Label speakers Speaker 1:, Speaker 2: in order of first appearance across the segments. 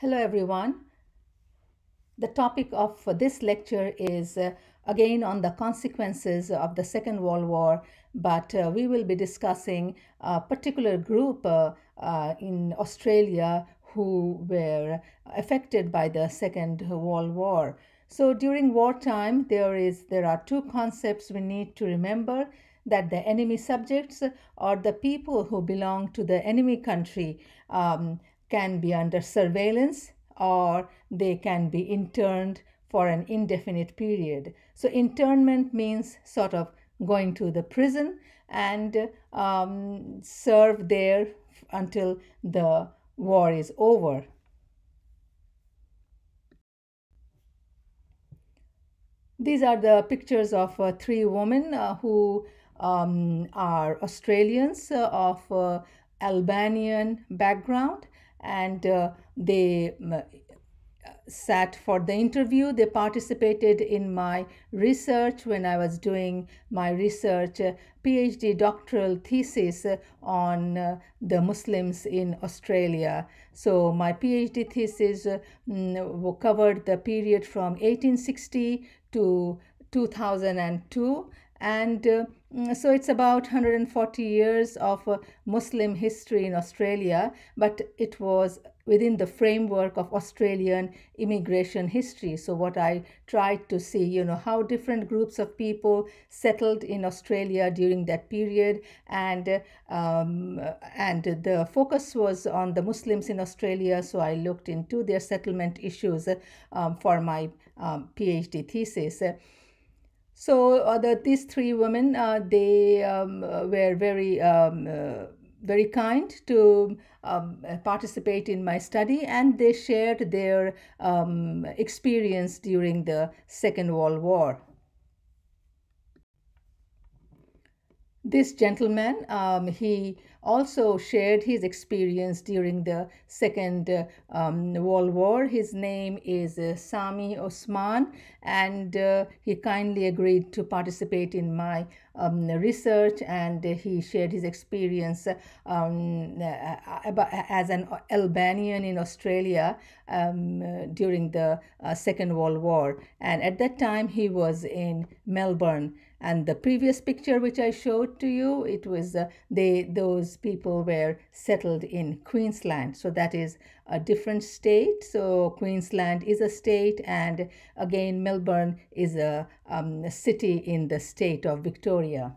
Speaker 1: Hello, everyone. The topic of this lecture is uh, again on the consequences of the Second World War, but uh, we will be discussing a particular group uh, uh, in Australia who were affected by the Second World War. So during wartime, there is there are two concepts we need to remember that the enemy subjects or the people who belong to the enemy country um, can be under surveillance or they can be interned for an indefinite period. So, internment means sort of going to the prison and um, serve there until the war is over. These are the pictures of uh, three women uh, who um, are Australians uh, of uh, Albanian background and uh, they sat for the interview. They participated in my research when I was doing my research uh, PhD doctoral thesis uh, on uh, the Muslims in Australia. So, my PhD thesis mm, covered the period from 1860 to 2002 and uh, so it's about 140 years of uh, Muslim history in Australia, but it was within the framework of Australian immigration history. So what I tried to see, you know, how different groups of people settled in Australia during that period, and um, and the focus was on the Muslims in Australia. So I looked into their settlement issues um, for my um, PhD thesis. So uh, the, these three women, uh, they um, uh, were very um, uh, very kind to um, participate in my study, and they shared their um, experience during the Second World War. This gentleman, um, he also shared his experience during the Second uh, um, World War. His name is uh, Sami Osman, and uh, he kindly agreed to participate in my um, research and he shared his experience um, as an Albanian in Australia um, during the uh, Second World War. And at that time, he was in Melbourne and the previous picture which i showed to you it was uh, they those people were settled in queensland. So that is a different state. So queensland is a state and again melbourne is a, um, a city in the state of victoria.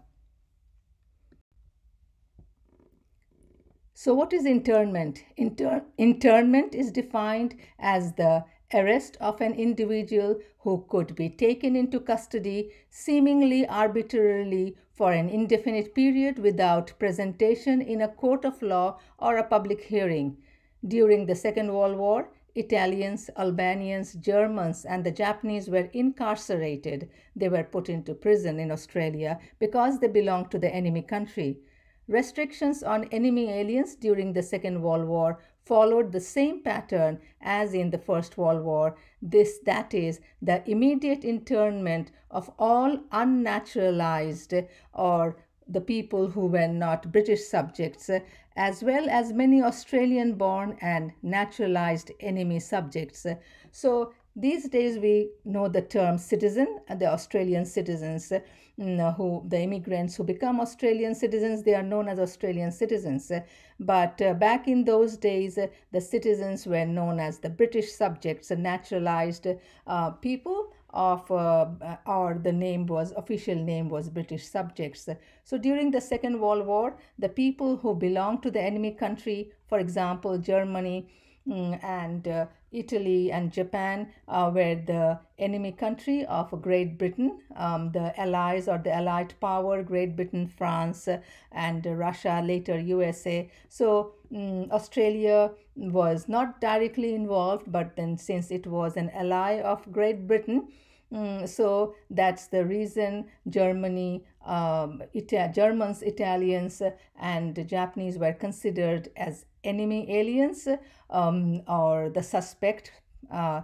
Speaker 1: So what is internment? Inter- internment is defined as the arrest of an individual who could be taken into custody seemingly arbitrarily for an indefinite period without presentation in a court of law or a public hearing. During the Second World War, Italians, Albanians, Germans, and the Japanese were incarcerated. They were put into prison in Australia because they belonged to the enemy country. Restrictions on enemy aliens during the Second World War followed the same pattern as in the First World War. This, that is, the immediate internment of all unnaturalized or the people who were not British subjects, as well as many Australian born and naturalized enemy subjects. So these days we know the term citizen, and the Australian citizens mm, who the immigrants who become Australian citizens, they are known as Australian citizens. But uh, back in those days, uh, the citizens were known as the British subjects, naturalized uh, people of uh, or the name was official name was british subjects so during the second world war the people who belonged to the enemy country for example germany Mm, and uh, Italy and Japan uh, were the enemy country of Great Britain, um, the allies or the allied power, Great Britain, France, uh, and Russia, later USA. So um, Australia was not directly involved, but then since it was an ally of Great Britain, Mm, so that's the reason Germany, um, Ita- Germans, Italians, and Japanese were considered as enemy aliens um, or the suspect uh,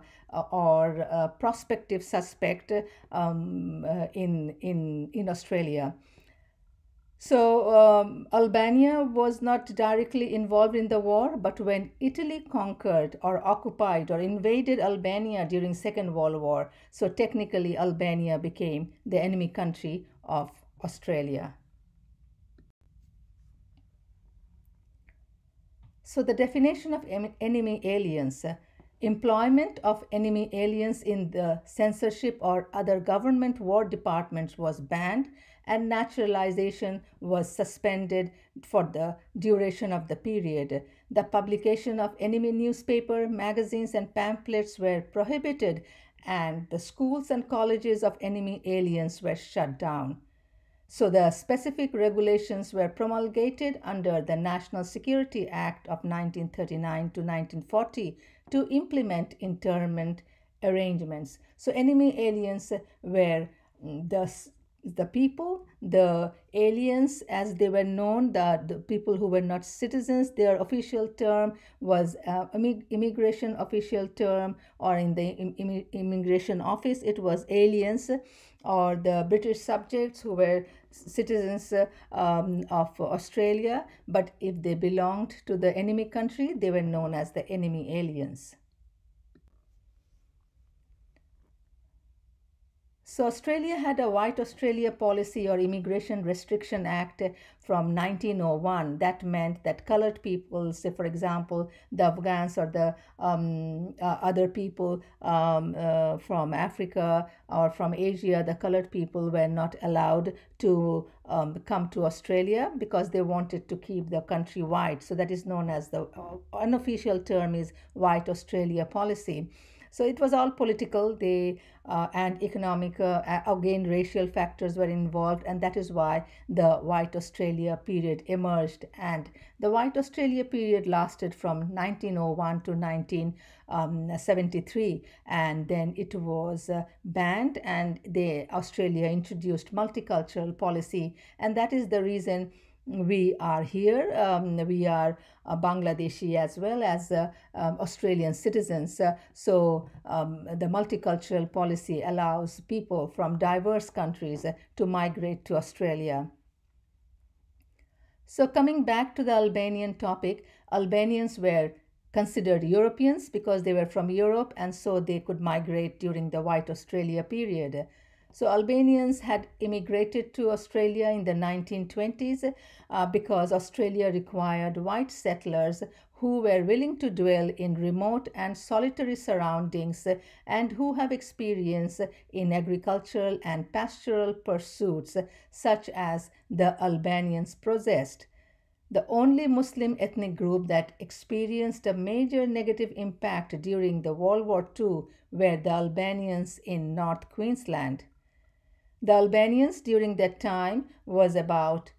Speaker 1: or prospective suspect um, uh, in, in, in Australia. So, um, Albania was not directly involved in the war, but when Italy conquered or occupied or invaded Albania during Second World War, so technically Albania became the enemy country of Australia. So, the definition of enemy aliens uh, employment of enemy aliens in the censorship or other government war departments was banned and naturalization was suspended for the duration of the period. The publication of enemy newspaper, magazines, and pamphlets were prohibited, and the schools and colleges of enemy aliens were shut down. So the specific regulations were promulgated under the National Security Act of 1939 to 1940 to implement internment arrangements. So enemy aliens were the the people, the aliens as they were known, the, the people who were not citizens, their official term was uh, immigration official term, or in the Im immigration office, it was aliens, or the British subjects who were citizens uh, um, of Australia, but if they belonged to the enemy country, they were known as the enemy aliens. So Australia had a White Australia Policy or Immigration Restriction Act from 1901 that meant that colored people, say for example, the Afghans or the um, uh, other people um, uh, from Africa or from Asia, the colored people were not allowed to um, come to Australia because they wanted to keep the country white. So that is known as the uh, unofficial term is White Australia Policy. So it was all political. They uh, and economic, uh, again, racial factors were involved, and that is why the White Australia period emerged. And the White Australia period lasted from 1901 to 1973, um, and then it was uh, banned, and they Australia introduced multicultural policy, and that is the reason we are here. Um, we are uh, Bangladeshi as well as uh, um, Australian citizens. Uh, so um, the multicultural policy allows people from diverse countries uh, to migrate to Australia. So coming back to the Albanian topic, Albanians were considered Europeans because they were from Europe and so they could migrate during the White Australia period. So Albanians had immigrated to Australia in the 1920s uh, because Australia required white settlers who were willing to dwell in remote and solitary surroundings and who have experience in agricultural and pastoral pursuits such as the Albanians possessed. The only Muslim ethnic group that experienced a major negative impact during the World War II were the Albanians in North Queensland. The Albanians during that time was about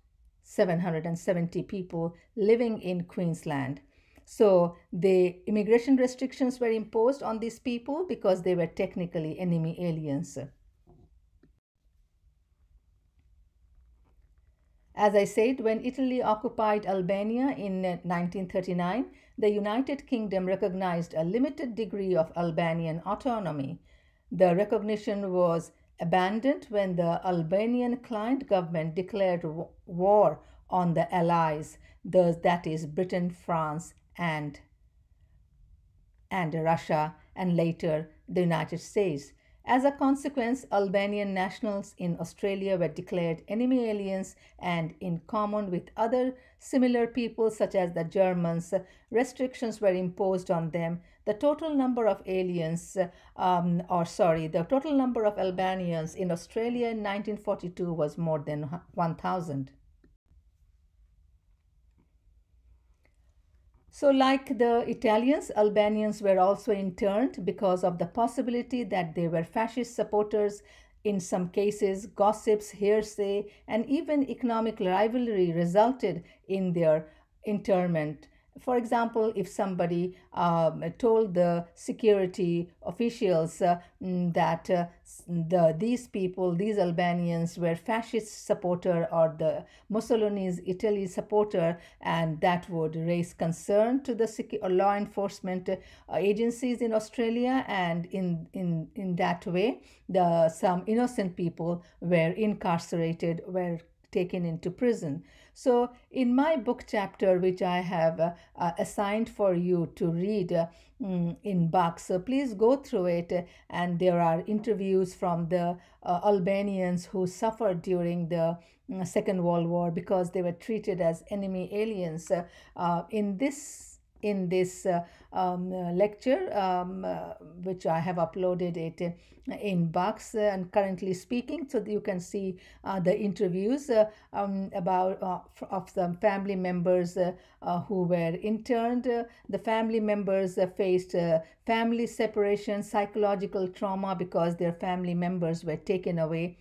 Speaker 1: 770 people living in Queensland. So the immigration restrictions were imposed on these people because they were technically enemy aliens. As I said, when Italy occupied Albania in 1939, the United Kingdom recognized a limited degree of Albanian autonomy. The recognition was abandoned when the Albanian client government declared war on the Allies, those that is Britain, France, and and Russia, and later the United States. As a consequence, Albanian nationals in Australia were declared enemy aliens, and in common with other similar peoples, such as the Germans, restrictions were imposed on them. The total number of aliens, um, or sorry, the total number of Albanians in Australia in 1942 was more than 1,000. So, like the Italians, Albanians were also interned because of the possibility that they were fascist supporters. In some cases, gossips, hearsay, and even economic rivalry resulted in their internment for example, if somebody um, told the security officials uh, mm, that uh, the, these people, these Albanians, were fascist supporter or the Mussolini's Italy supporter, and that would raise concern to the law enforcement uh, agencies in Australia, and in in in that way, the some innocent people were incarcerated, were taken into prison. So, in my book chapter, which I have uh, uh, assigned for you to read uh, mm, in buX, so please go through it. And there are interviews from the uh, Albanians who suffered during the mm, Second World War because they were treated as enemy aliens. Uh, in this in this uh, um, uh, lecture, um, uh, which I have uploaded it in buX and currently speaking. So you can see the interviews um, about of the family members who were interned. the family members faced family separation, psychological trauma because their family members were taken away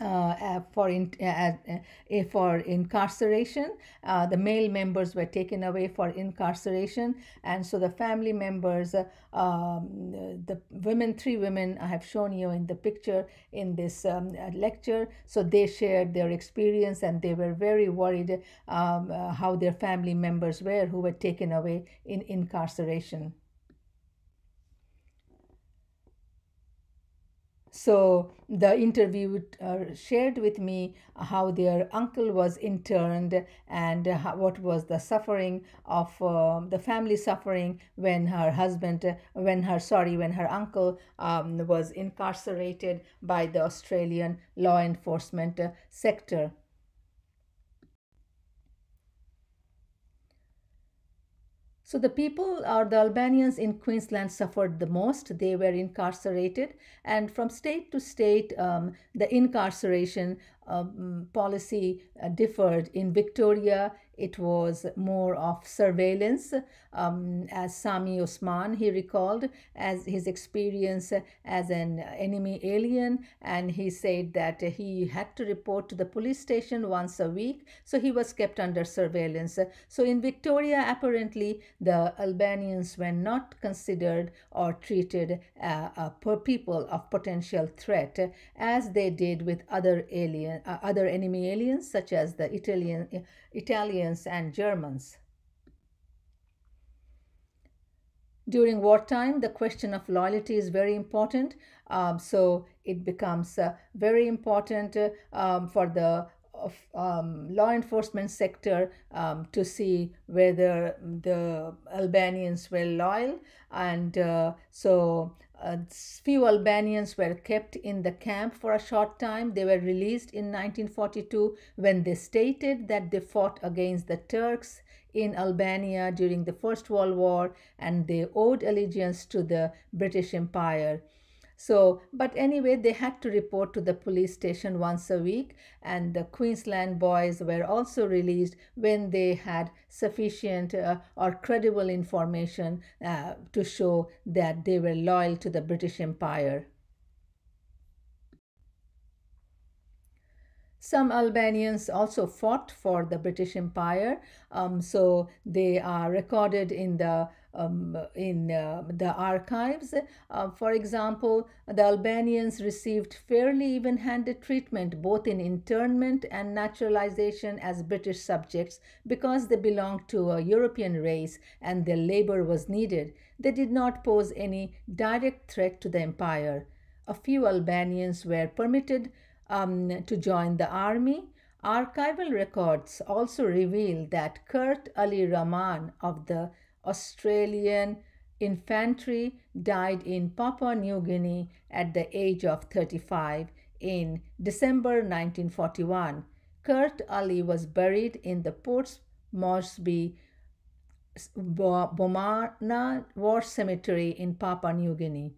Speaker 1: uh, uh, for in, uh, uh, for incarceration. Uh, the male members were taken away for incarceration, and so the family members, uh, um, the women, three women, I have shown you in the picture in this um, lecture. So they shared their experience, and they were very worried um, how their family members were who were taken away in incarceration. So the interview uh, shared with me how their uncle was interned and how, what was the suffering of uh, the family suffering when her husband, when her sorry, when her uncle um, was incarcerated by the Australian law enforcement sector. So the people or the Albanians in Queensland suffered the most. They were incarcerated, and from state to state, um, the incarceration um, policy uh, differed. In Victoria, it was more of surveillance, um, as Sami Osman, he recalled as his experience as an enemy alien. And he said that he had to report to the police station once a week. So he was kept under surveillance. So in Victoria, apparently, the Albanians were not considered or treated uh, uh, per people of potential threat as they did with other alien, uh, other enemy aliens, such as the Italian Italians and Germans. During wartime, the question of loyalty is very important. Um, so it becomes uh, very important uh, um, for the of um, law enforcement sector um, to see whether the Albanians were loyal. And uh, so uh, few Albanians were kept in the camp for a short time. They were released in 1942 when they stated that they fought against the Turks in Albania during the First World War and they owed allegiance to the British Empire. So, but anyway, they had to report to the police station once a week, and the Queensland boys were also released when they had sufficient uh, or credible information uh, to show that they were loyal to the British Empire. Some Albanians also fought for the British Empire, um, so they are recorded in the um, in uh, the archives. Uh, for example, the Albanians received fairly even handed treatment both in internment and naturalization as British subjects because they belonged to a European race and their labor was needed. They did not pose any direct threat to the empire. A few Albanians were permitted um, to join the army. Archival records also reveal that Kurt Ali Rahman of the Australian infantry died in Papua New Guinea at the age of 35 in December 1941. Kurt Ali was buried in the Port Moresby Bomana War Cemetery in Papua New Guinea.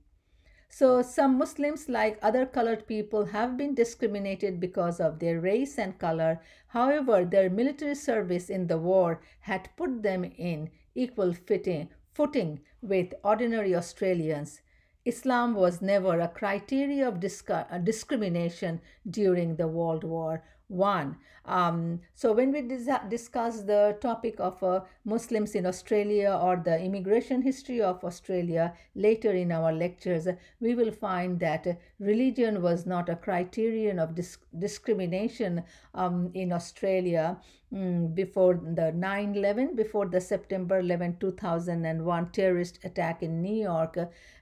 Speaker 1: So, some Muslims, like other colored people, have been discriminated because of their race and color. However, their military service in the war had put them in equal fitting, footing with ordinary Australians. Islam was never a criteria of uh, discrimination during the World War one. Um, so when we dis discuss the topic of uh, Muslims in Australia or the immigration history of Australia later in our lectures, we will find that religion was not a criterion of dis discrimination um, in Australia mm, before the 9 11, before the September 11, 2001 terrorist attack in New York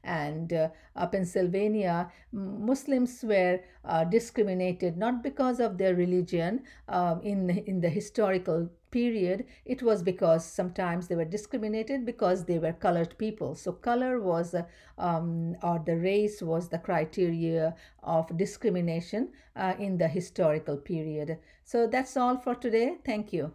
Speaker 1: and uh, Pennsylvania, Muslims were uh, discriminated not because of their religion um, in, in the historical period, it was because sometimes they were discriminated because they were colored people. So, color was, um, or the race was the criteria of discrimination uh, in the historical period. So, that's all for today. Thank you.